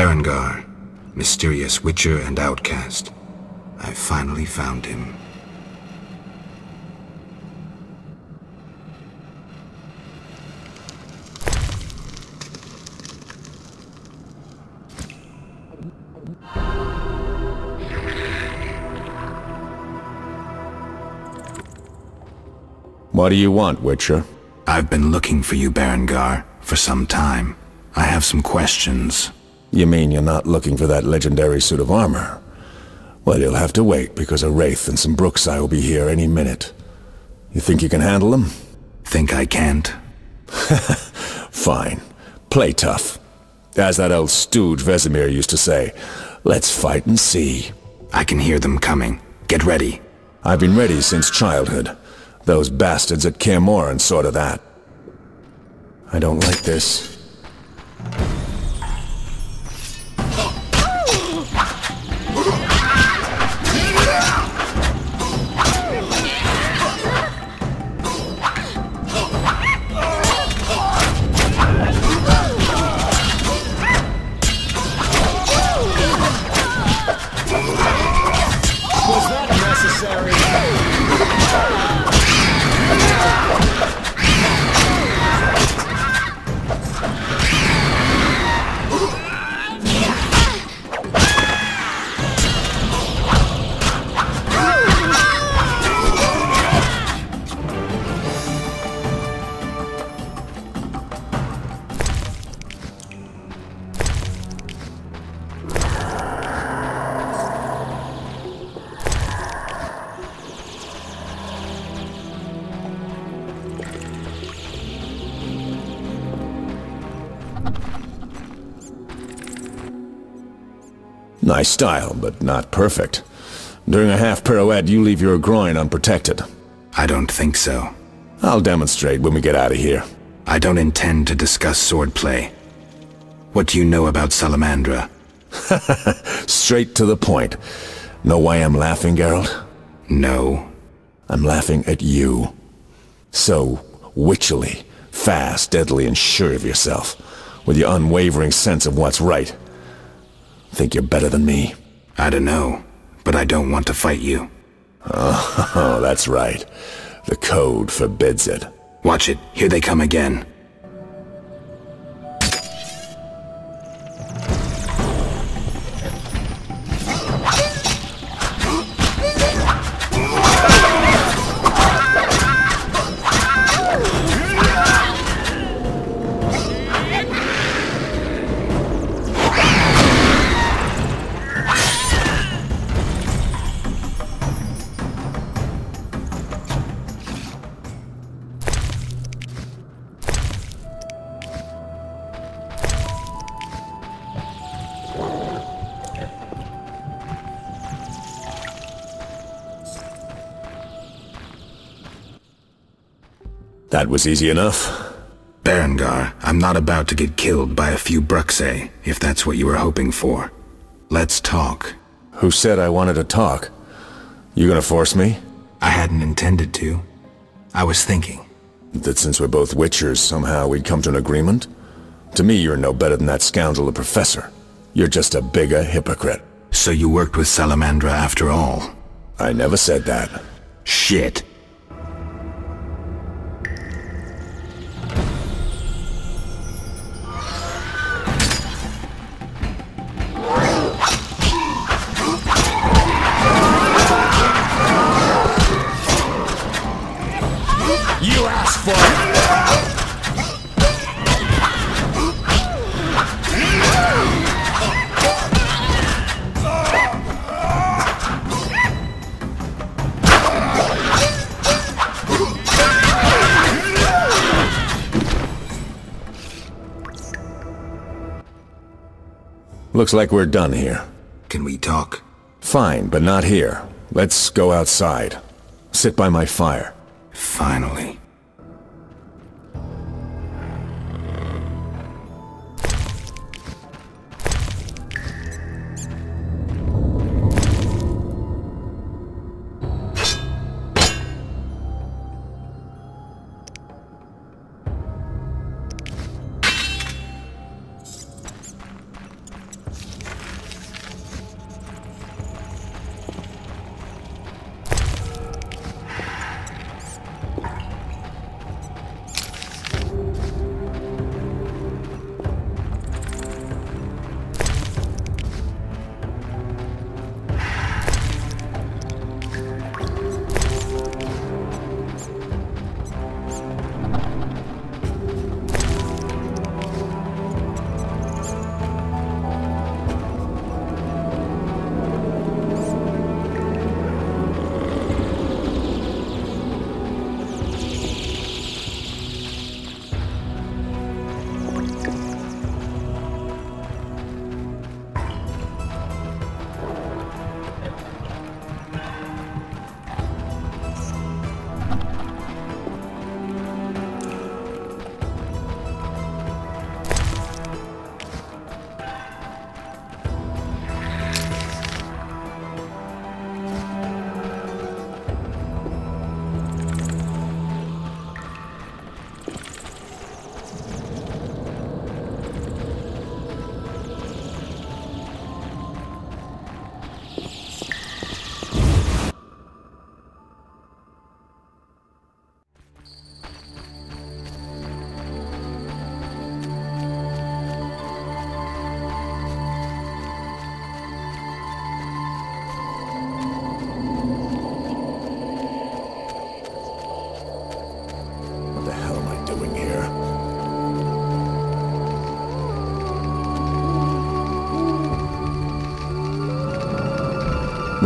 Berengar, mysterious witcher and outcast. I finally found him. What do you want, Witcher? I've been looking for you, Berengar, for some time. I have some questions. You mean you're not looking for that legendary suit of armor? Well, you'll have to wait, because a Wraith and some Bruxae will be here any minute. You think you can handle them? Think I can't? Fine. Play tough. As that old stooge Vesemir used to say, let's fight and see. I can hear them coming. Get ready. I've been ready since childhood. Those bastards at Kaer Morhen saw to that. I don't like this. Nice style, but not perfect. During a half pirouette, you leave your groin unprotected. I don't think so. I'll demonstrate when we get out of here. I don't intend to discuss swordplay. What do you know about Salamandra? Straight to the point. Know why I'm laughing, Geralt? No. I'm laughing at you. So witchily, fast, deadly, and sure of yourself, with your unwavering sense of what's right. Think you're better than me? I don't know, but I don't want to fight you. Oh, that's right. The code forbids it. Watch it. Here they come again. That was easy enough. Berengar, I'm not about to get killed by a few Bruxae, eh, if that's what you were hoping for. Let's talk. Who said I wanted to talk? You gonna force me? I hadn't intended to. I was thinking. That since we're both Witchers, somehow we'd come to an agreement? To me, you're no better than that scoundrel the Professor. You're just a bigger hypocrite. So you worked with Salamandra after all? I never said that. Shit. Looks like we're done here. Can we talk? Fine, but not here. Let's go outside. Sit by my fire. Finally.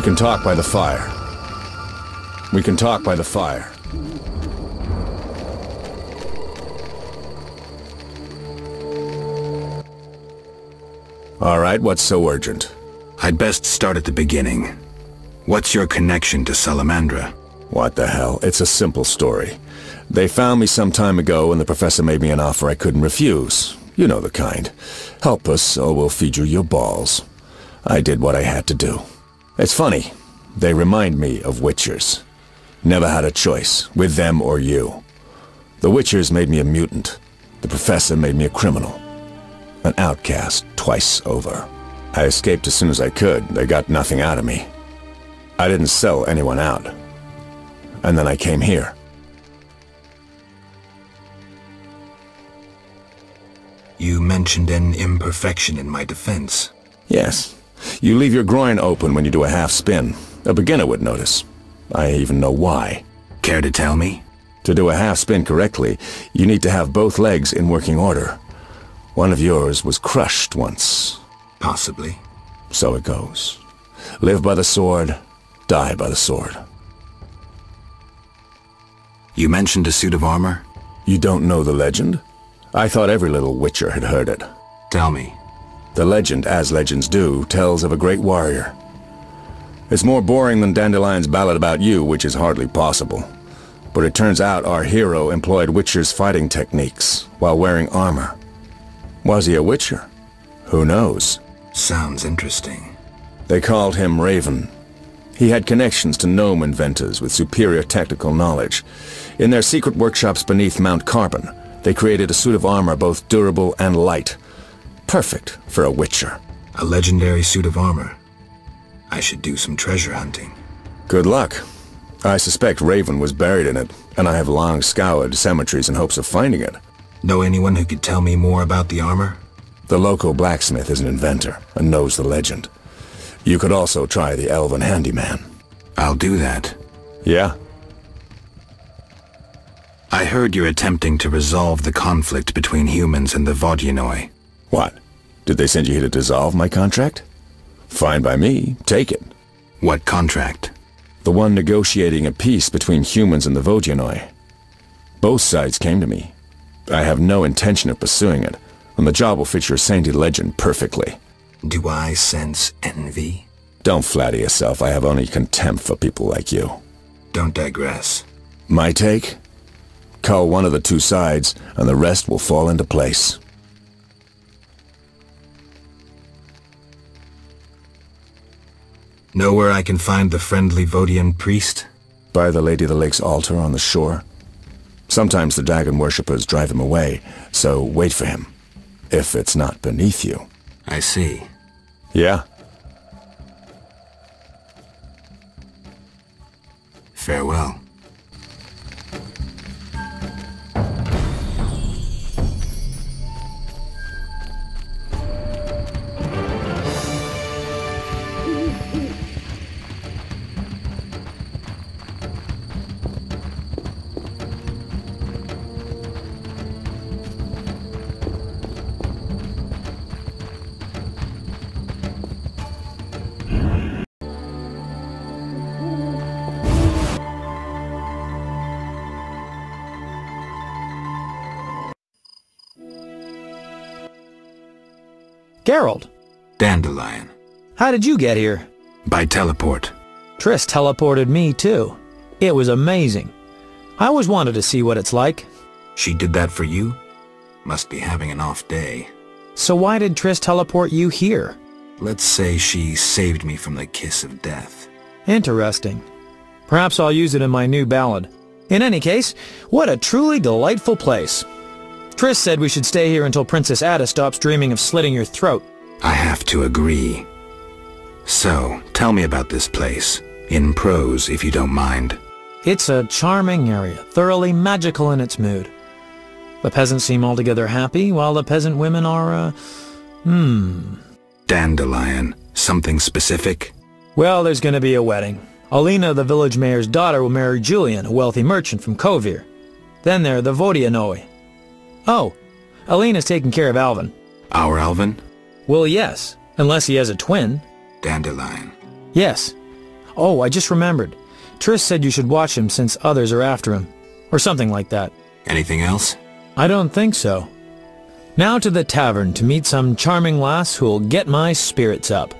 We can talk by the fire. We can talk by the fire. All right, what's so urgent? I'd best start at the beginning. What's your connection to Salamandra? What the hell? It's a simple story. They found me some time ago and the professor made me an offer I couldn't refuse. You know the kind. Help us or we'll feed you your balls. I did what I had to do. It's funny. They remind me of Witchers. Never had a choice, with them or you. The Witchers made me a mutant. The professor made me a criminal. An outcast twice over. I escaped as soon as I could. They got nothing out of me. I didn't sell anyone out. And then I came here. You mentioned an imperfection in my defense. Yes. You leave your groin open when you do a half spin. A beginner would notice. I even know why. Care to tell me? To do a half spin correctly, you need to have both legs in working order. One of yours was crushed once. Possibly. So it goes. Live by the sword, die by the sword. You mentioned a suit of armor? You don't know the legend? I thought every little witcher had heard it. Tell me. The legend, as legends do, tells of a great warrior. It's more boring than Dandelion's ballad about you, which is hardly possible. But it turns out our hero employed witchers' fighting techniques while wearing armor. Was he a witcher? Who knows? Sounds interesting. They called him Raven. He had connections to gnome inventors with superior technical knowledge. In their secret workshops beneath Mount Carbon, they created a suit of armor both durable and light. Perfect for a witcher. A legendary suit of armor. I should do some treasure hunting. Good luck. I suspect Raven was buried in it, and I have long scoured cemeteries in hopes of finding it. Know anyone who could tell me more about the armor? The local blacksmith is an inventor and knows the legend. You could also try the elven handyman. I'll do that. Yeah? I heard you're attempting to resolve the conflict between humans and the Vodyanoi. What? Did they send you here to dissolve my contract? Fine by me. Take it. What contract? The one negotiating a peace between humans and the Vodyanoi. Both sides came to me. I have no intention of pursuing it, and the job will fit your sainted legend perfectly. Do I sense envy? Don't flatter yourself. I have only contempt for people like you. Don't digress. My take? Cull one of the two sides, and the rest will fall into place. Know where I can find the friendly Vodyanoi priest? By the Lady of the Lake's altar on the shore. Sometimes the dragon worshippers drive him away, so wait for him. If it's not beneath you. I see. Yeah? Farewell. Geralt, Dandelion. how did you get here? By teleport. Triss teleported me too. It was amazing. I always wanted to see what it's like. She did that for you? Must be having an off day. So why did Triss teleport you here? Let's say she saved me from the kiss of death. Interesting. Perhaps I'll use it in my new ballad. In any case, what a truly delightful place. Triss said we should stay here until Princess Ada stops dreaming of slitting your throat. I have to agree. So, tell me about this place. In prose, if you don't mind. It's a charming area, thoroughly magical in its mood. The peasants seem altogether happy, while the peasant women are, uh, hmm. Dandelion. Something specific? Well, there's going to be a wedding. Alina, the village mayor's daughter, will marry Julian, a wealthy merchant from Kovir. Then there are the Vodyanoi. Oh, Alina's taking care of Alvin. Our Alvin? Well, yes, unless he has a twin. Dandelion. Yes, Oh, I just remembered. Triss said you should watch him since others are after him. Or something like that. Anything else? I don't think so. Now to the tavern to meet some charming lass who'll get my spirits up.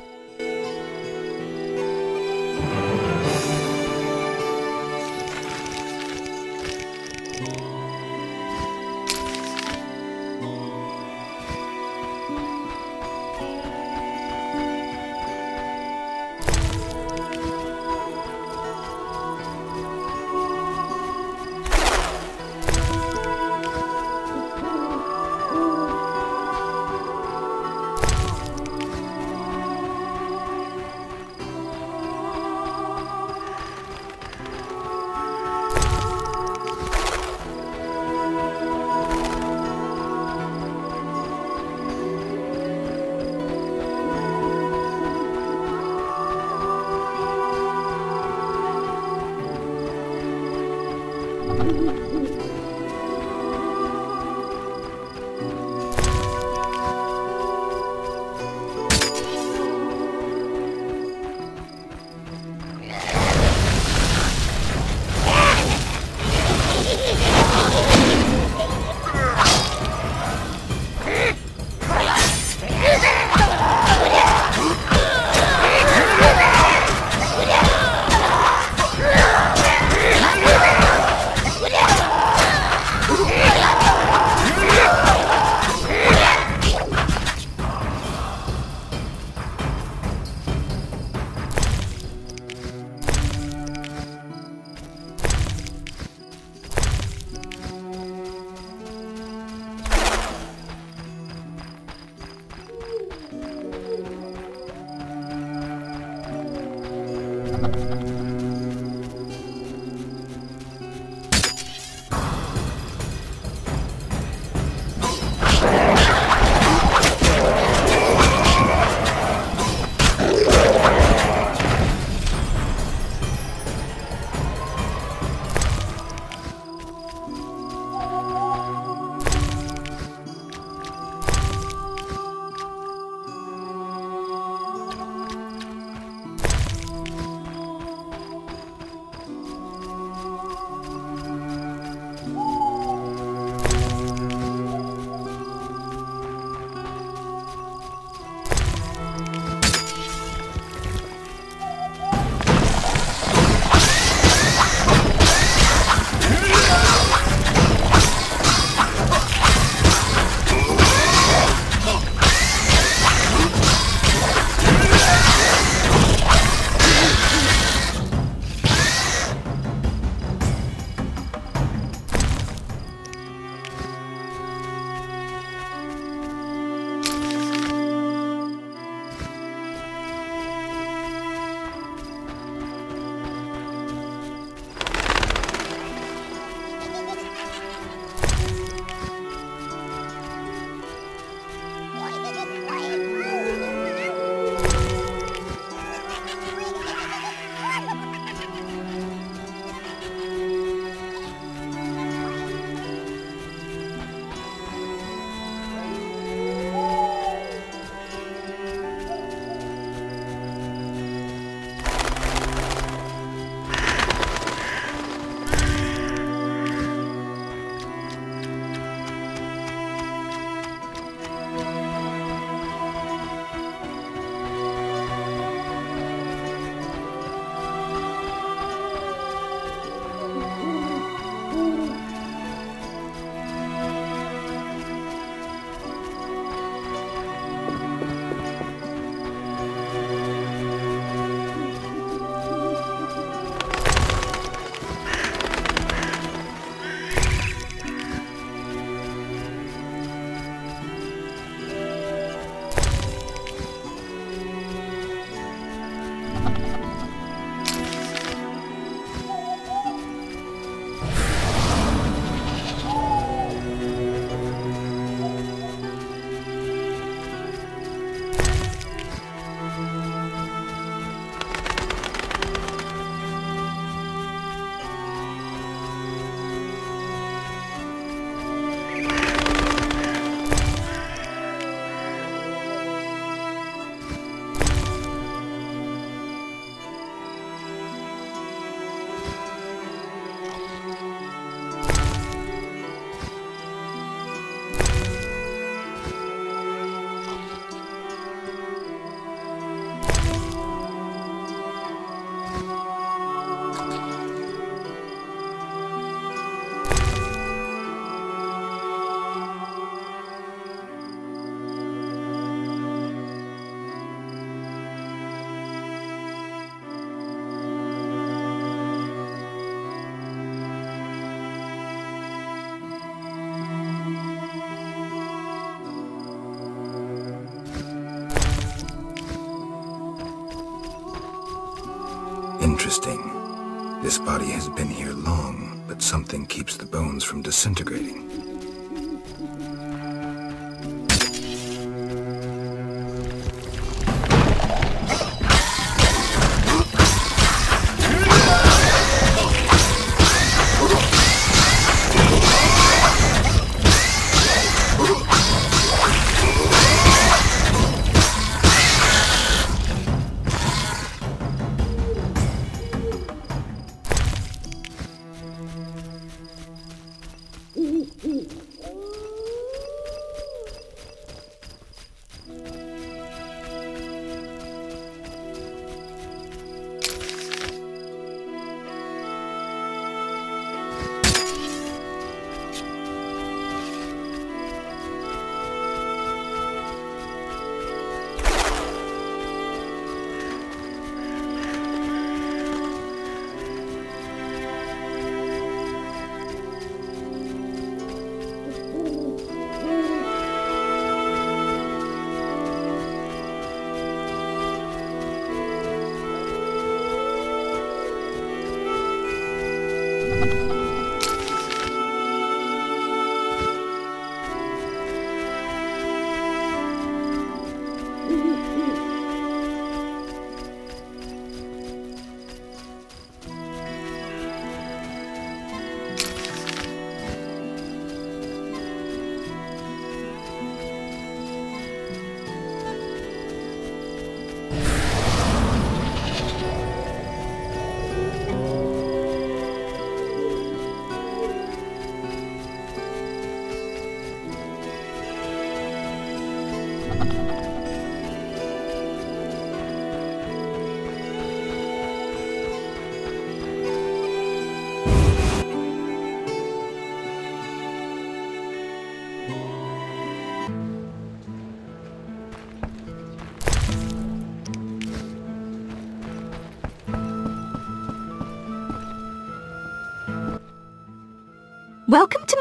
Has been here long, but something keeps the bones from disintegrating.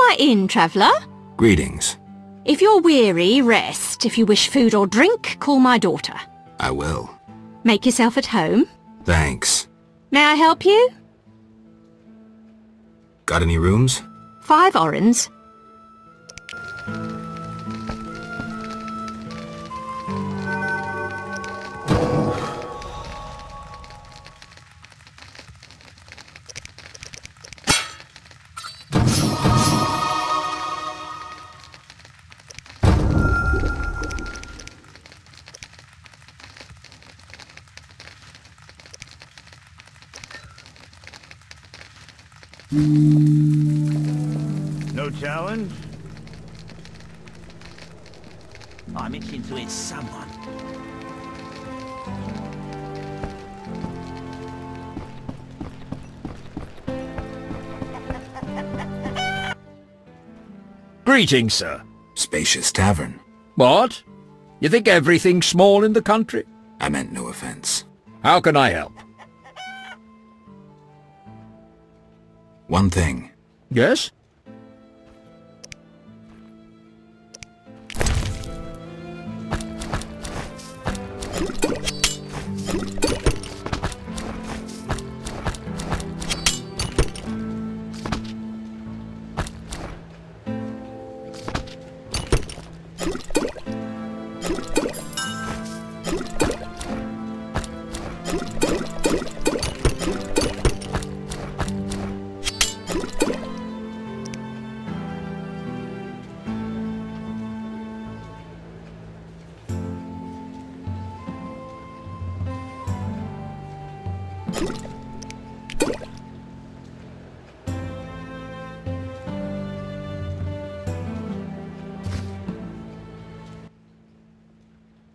Welcome to my inn, traveller. Greetings. If you're weary, rest. If you wish food or drink, call my daughter. I will. Make yourself at home. Thanks. May I help you? Got any rooms? Five orens. No challenge? I'm itching to hit someone. Greetings, sir. Spacious tavern. What? You think everything's small in the country? I meant no offense. How can I help? One thing. Yes?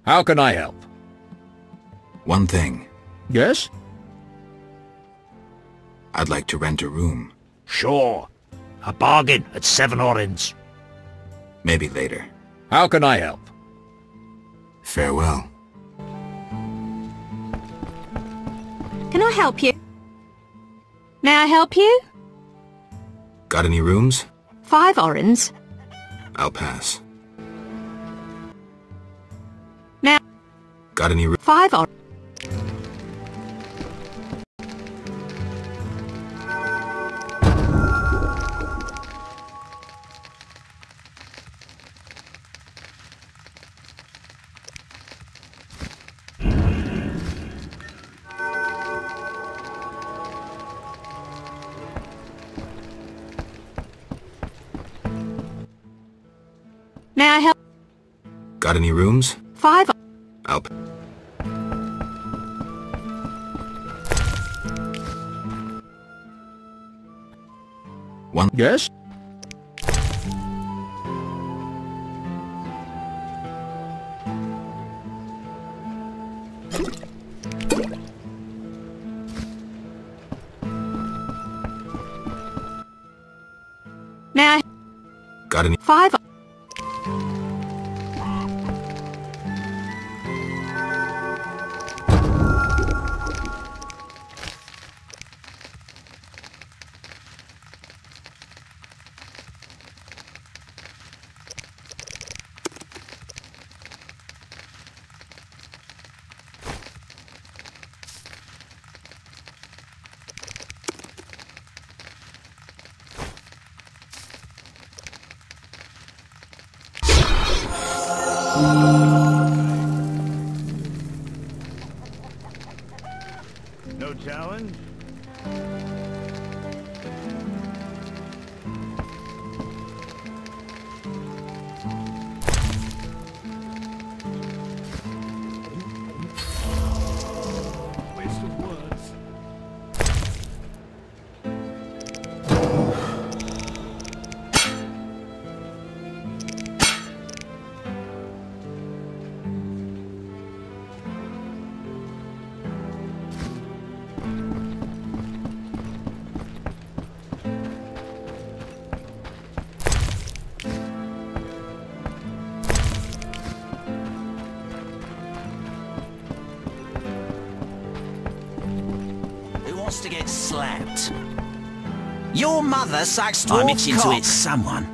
How can I help? One thing. Yes? I'd like to rent a room. Sure. A bargain at seven orens. Maybe later. How can I help? Farewell. Can I help you? May I help you? Got any rooms? Five orens. I'll pass. Now, Got any rooms? five or... Got any rooms? Five. I'll... One... Yes? May I? Got any... Five. Slapped? Your mother sucks I'm itching to hit someone.